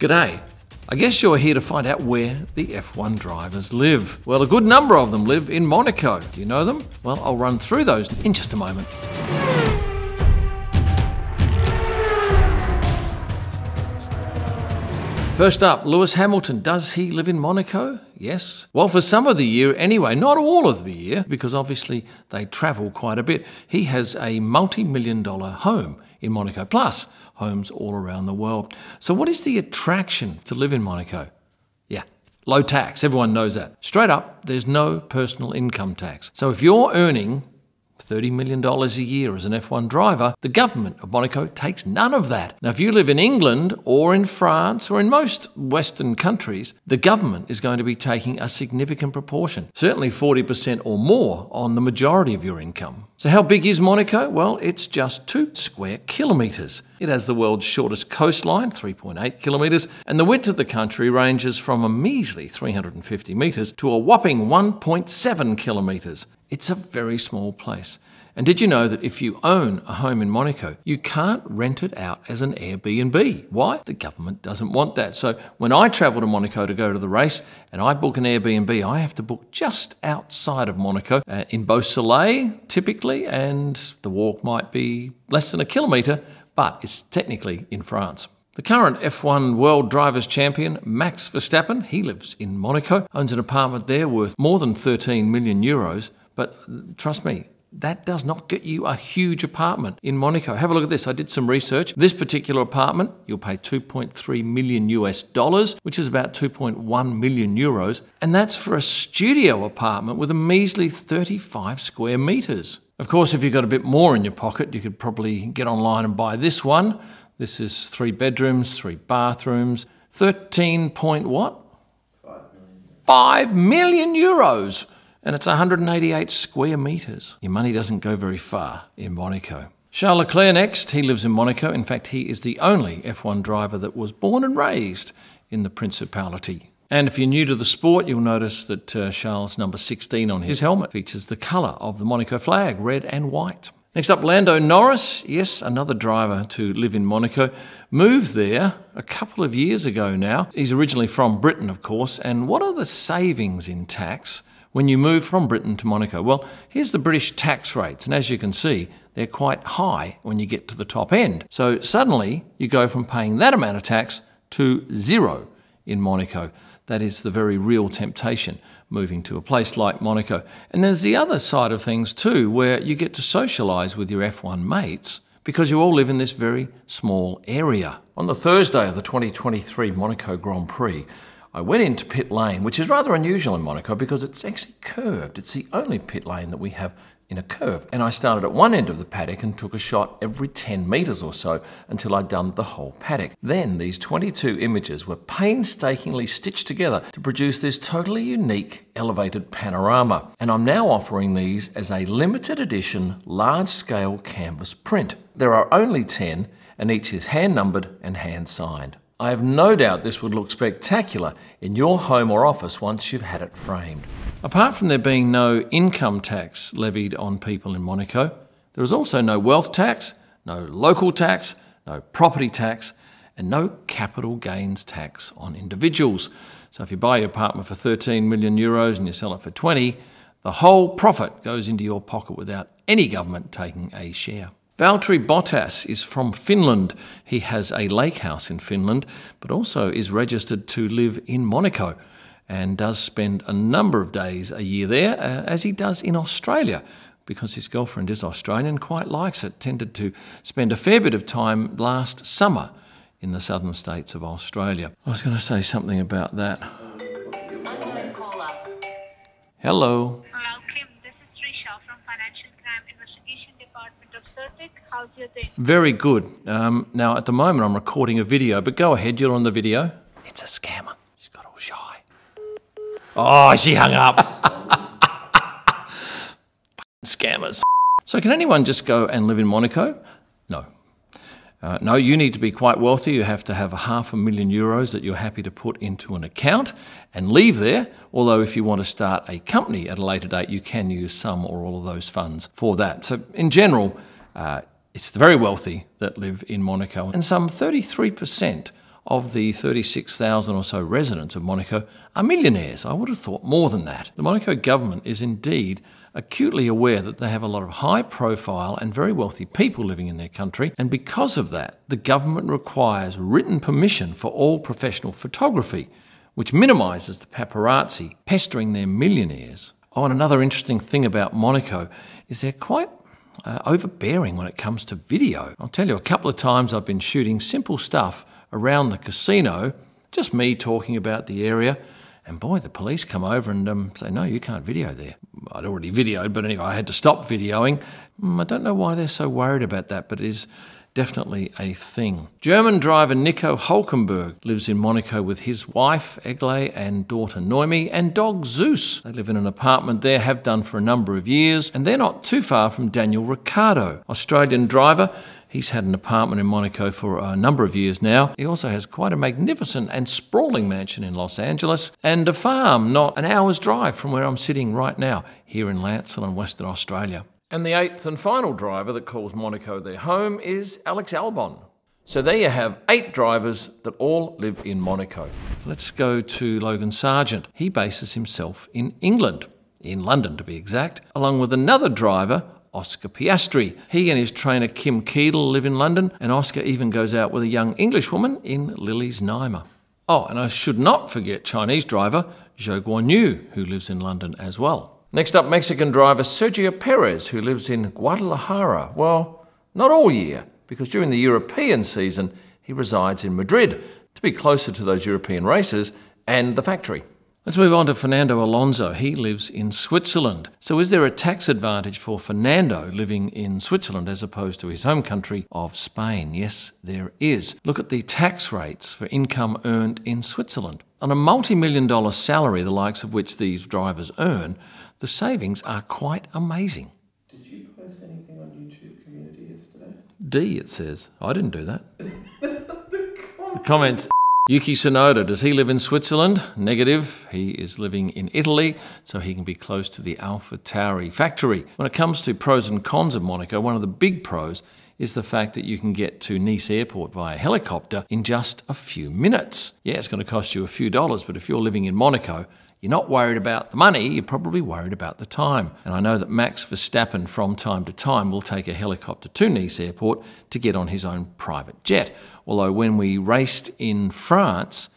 G'day. I guess you're here to find out where the F1 drivers live. Well, a good number of them live in Monaco. Do you know them? Well, I'll run through those in just a moment. First up, Lewis Hamilton. Does he live in Monaco? Yes. Well, for some of the year anyway, not all of the year, because obviously they travel quite a bit. He has a multi million dollar home in Monaco, plus homes all around the world. So, what is the attraction to live in Monaco? Yeah, low tax. Everyone knows that. Straight up, there's no personal income tax. So, if you're earning $30 million a year as an F1 driver, the government of Monaco takes none of that. Now, if you live in England or in France or in most Western countries, the government is going to be taking a significant proportion, certainly 40% or more on the majority of your income. So, how big is Monaco? Well, it's just two square kilometres. It has the world's shortest coastline, 3.8 kilometres, and the width of the country ranges from a measly 350 metres to a whopping 1.7 kilometres. It's a very small place. And did you know that if you own a home in Monaco, you can't rent it out as an Airbnb? Why? The government doesn't want that. So when I travel to Monaco to go to the race and I book an Airbnb, I have to book just outside of Monaco uh, in Beausoleil, typically, and the walk might be less than a kilometre, but it's technically in France. The current F1 World Drivers' Champion, Max Verstappen, he lives in Monaco, owns an apartment there worth more than 13 million euros. But trust me, that does not get you a huge apartment in Monaco. Have a look at this. I did some research. This particular apartment, you'll pay 2.3 million US dollars, which is about 2.1 million euros. And that's for a studio apartment with a measly 35 square meters. Of course, if you've got a bit more in your pocket, you could probably get online and buy this one. This is three bedrooms, three bathrooms, 13 point what? 5 million euros and it's 188 square metres. Your money doesn't go very far in Monaco. Charles Leclerc next. He lives in Monaco. In fact, he is the only F1 driver that was born and raised in the Principality. And if you're new to the sport, you'll notice that uh, Charles' number 16 on his helmet features the colour of the Monaco flag, red and white. Next up, Lando Norris. Yes, another driver to live in Monaco. Moved there a couple of years ago now. He's originally from Britain, of course. And what are the savings in tax when you move from Britain to Monaco? Well, here's the British tax rates, and as you can see, they're quite high when you get to the top end. So suddenly you go from paying that amount of tax to zero in Monaco. That is the very real temptation moving to a place like Monaco. And there's the other side of things too, where you get to socialise with your F1 mates because you all live in this very small area. On the Thursday of the 2023 Monaco Grand Prix, I went into pit lane, which is rather unusual in Monaco because it's actually curved. It's the only pit lane that we have in a curve. And I started at one end of the paddock and took a shot every 10 metres or so until I'd done the whole paddock. Then these 22 images were painstakingly stitched together to produce this totally unique elevated panorama. And I'm now offering these as a limited edition large scale canvas print. There are only 10 and each is hand numbered and hand signed. I have no doubt this would look spectacular in your home or office once you've had it framed. Apart from there being no income tax levied on people in Monaco, there is also no wealth tax, no local tax, no property tax, and no capital gains tax on individuals. So if you buy your apartment for 13 million euros and you sell it for 20, the whole profit goes into your pocket without any government taking a share. Valtteri Bottas is from Finland. He has a lake house in Finland, but also is registered to live in Monaco and does spend a number of days a year there, uh, as he does in Australia, because his girlfriend is Australian, quite likes it. Tended to spend a fair bit of time last summer in the southern states of Australia. I was going to say something about that. Hello. How's your day? Very good. Um, now, at the moment, I'm recording a video, but go ahead, you're on the video. It's a scammer. She's got all shy. Oh, she hung up. Scammers. So, can anyone just go and live in Monaco? No. Uh, no, you need to be quite wealthy. You have to have a half a million euros that you're happy to put into an account and leave there. Although, if you want to start a company at a later date, you can use some or all of those funds for that. So, in general, uh, it's the very wealthy that live in Monaco, and some 33% of the 36,000 or so residents of Monaco are millionaires. I would have thought more than that. The Monaco government is indeed acutely aware that they have a lot of high profile and very wealthy people living in their country, and because of that, the government requires written permission for all professional photography, which minimises the paparazzi pestering their millionaires. Oh, and another interesting thing about Monaco is they're quite uh, overbearing when it comes to video. I'll tell you, a couple of times I've been shooting simple stuff around the casino, just me talking about the area. And boy, the police come over and um, say, no, you can't video there. I'd already videoed, but anyway, I had to stop videoing. Mm, I don't know why they're so worried about that, but it is definitely a thing. German driver Nico Hulkenberg lives in Monaco with his wife, Egle, and daughter Noemi, and dog Zeus. They live in an apartment there, have done for a number of years, and they're not too far from Daniel Ricciardo, Australian driver He's had an apartment in Monaco for a number of years now. He also has quite a magnificent and sprawling mansion in Los Angeles and a farm not an hour's drive from where I'm sitting right now, here in Lancelin in Western Australia. And the eighth and final driver that calls Monaco their home is Alex Albon. So there you have eight drivers that all live in Monaco. Let's go to Logan Sargeant. He bases himself in England, in London to be exact, along with another driver Oscar Piastri. He and his trainer Kim Keedle live in London, and Oscar even goes out with a young Englishwoman in Lily Zneimer. Oh, and I should not forget Chinese driver Zhou Guanyu, who lives in London as well. Next up, Mexican driver Sergio Perez, who lives in Guadalajara. Well, not all year, because during the European season, he resides in Madrid to be closer to those European races and the factory. Let's move on to Fernando Alonso. He lives in Switzerland. So, is there a tax advantage for Fernando living in Switzerland as opposed to his home country of Spain? Yes, there is. Look at the tax rates for income earned in Switzerland. On a multi million dollar salary, the likes of which these drivers earn, the savings are quite amazing. Did you post anything on YouTube community yesterday? D, it says. I didn't do that. the comments. Yuki Tsunoda, does he live in Switzerland? Negative. He is living in Italy, so he can be close to the AlphaTauri factory. When it comes to pros and cons of Monaco, one of the big pros is the fact that you can get to Nice Airport via helicopter in just a few minutes. Yeah, it's going to cost you a few dollars, but if you're living in Monaco, you're not worried about the money, you're probably worried about the time. And I know that Max Verstappen from time to time will take a helicopter to Nice Airport to get on his own private jet. Although when we raced in France,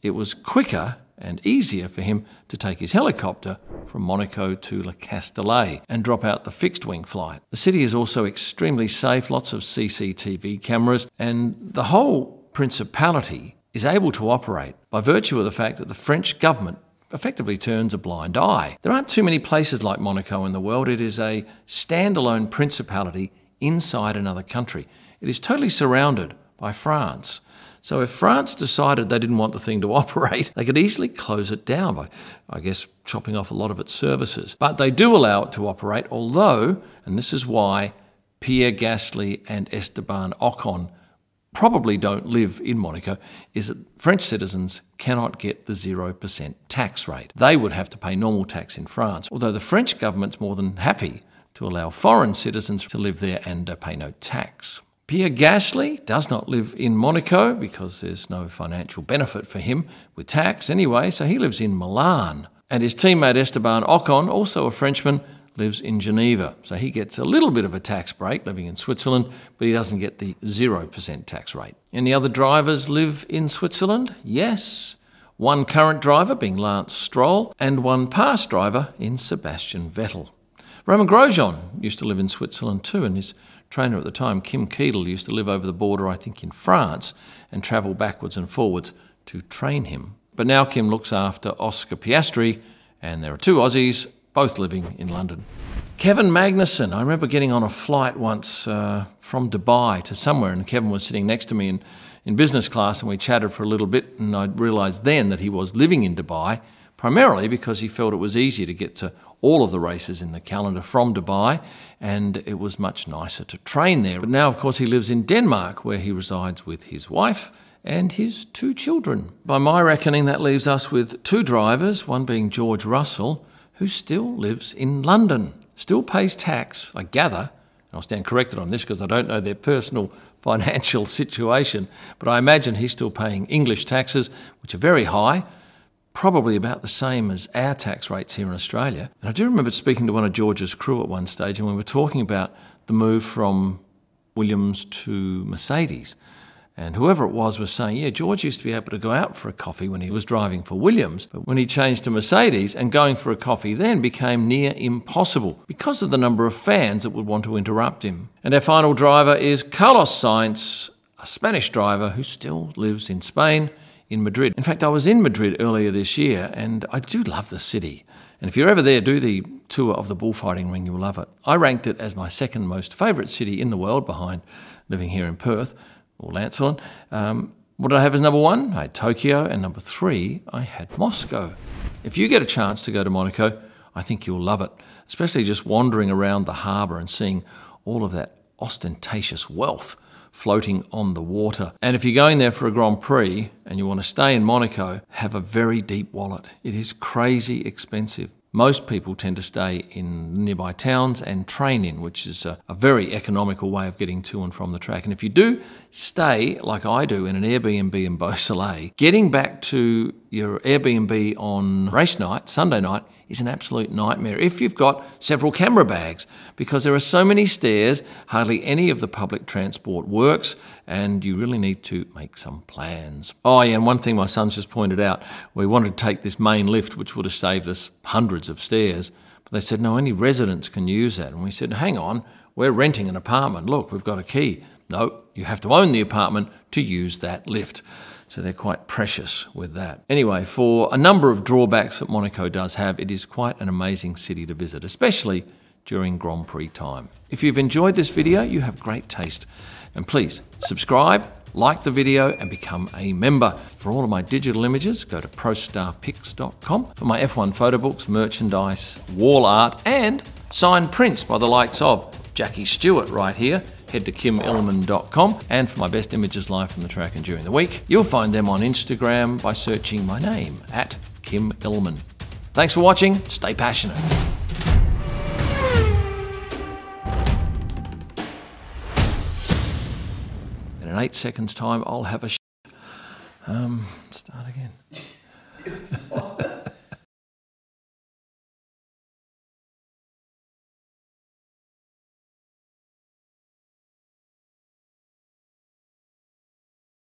it was quicker and easier for him to take his helicopter from Monaco to Le Castellet and drop out the fixed wing flight. The city is also extremely safe, lots of CCTV cameras, and the whole principality is able to operate by virtue of the fact that the French government effectively turns a blind eye. There aren't too many places like Monaco in the world. It is a standalone principality inside another country. It is totally surrounded by France. So if France decided they didn't want the thing to operate, they could easily close it down by, I guess, chopping off a lot of its services. But they do allow it to operate, although, and this is why Pierre Gasly and Esteban Ocon probably don't live in Monaco is that French citizens cannot get the 0% tax rate. They would have to pay normal tax in France, although the French government's more than happy to allow foreign citizens to live there and uh, pay no tax. Pierre Gasly does not live in Monaco because there's no financial benefit for him with tax anyway, so he lives in Milan. And his teammate Esteban Ocon, also a Frenchman, lives in Geneva. So he gets a little bit of a tax break living in Switzerland, but he doesn't get the 0% tax rate. Any other drivers live in Switzerland? Yes. One current driver being Lance Stroll, and one past driver in Sebastian Vettel. Romain Grosjean used to live in Switzerland too, and his trainer at the time, Kim Keedle, used to live over the border, I think, in France, and travel backwards and forwards to train him. But now Kim looks after Oscar Piastri, and there are two Aussies both living in London. Kevin Magnussen, I remember getting on a flight once uh, from Dubai to somewhere, and Kevin was sitting next to me in, in business class, and we chatted for a little bit, and I realised then that he was living in Dubai, primarily because he felt it was easier to get to all of the races in the calendar from Dubai, and it was much nicer to train there. But now, of course, he lives in Denmark, where he resides with his wife and his two children. By my reckoning, that leaves us with two drivers, one being George Russell who still lives in London, still pays tax, I gather. I'll stand corrected on this because I don't know their personal financial situation, but I imagine he's still paying English taxes, which are very high, probably about the same as our tax rates here in Australia. And I do remember speaking to one of George's crew at one stage, and we were talking about the move from Williams to Mercedes. And whoever it was was saying, yeah, George used to be able to go out for a coffee when he was driving for Williams, but when he changed to Mercedes and going for a coffee then became near impossible because of the number of fans that would want to interrupt him. And our final driver is Carlos Sainz, a Spanish driver who still lives in Spain, in Madrid. In fact, I was in Madrid earlier this year and I do love the city. And if you're ever there, do the tour of the bullfighting ring, you'll love it. I ranked it as my second most favourite city in the world behind living here in Perth or Lancelin. Um, what did I have as number one? I had Tokyo, and number three, I had Moscow. If you get a chance to go to Monaco, I think you'll love it, especially just wandering around the harbour and seeing all of that ostentatious wealth floating on the water. And if you're going there for a Grand Prix and you want to stay in Monaco, have a very deep wallet. It is crazy expensive. Most people tend to stay in nearby towns and train in, which is a, a, very economical way of getting to and from the track. And if you do stay, like I do, in an Airbnb in Beausoleil, getting back to your Airbnb on race night, Sunday night, is an absolute nightmare if you've got several camera bags because there are so many stairs, hardly any of the public transport works, and you really need to make some plans. Oh, yeah, and one thing my son's just pointed out we wanted to take this main lift, which would have saved us hundreds of stairs, but they said, no, only residents can use that. And we said, hang on, we're renting an apartment. Look, we've got a key. No, you have to own the apartment to use that lift. So they're quite precious with that. Anyway, for a number of drawbacks that Monaco does have, it is quite an amazing city to visit, especially during Grand Prix time. If you've enjoyed this video, you have great taste. And please subscribe, like the video, and become a member. For all of my digital images, go to prostarpics.com. For my F1 photo books, merchandise, wall art, and signed prints by the likes of Jackie Stewart right here, head to kymillman.com. And for my best images live from the track and during the week, you'll find them on Instagram by searching my name at Kym Illman. Thanks for watching. Stay passionate. In eight seconds' time, I'll have a. Um, start again.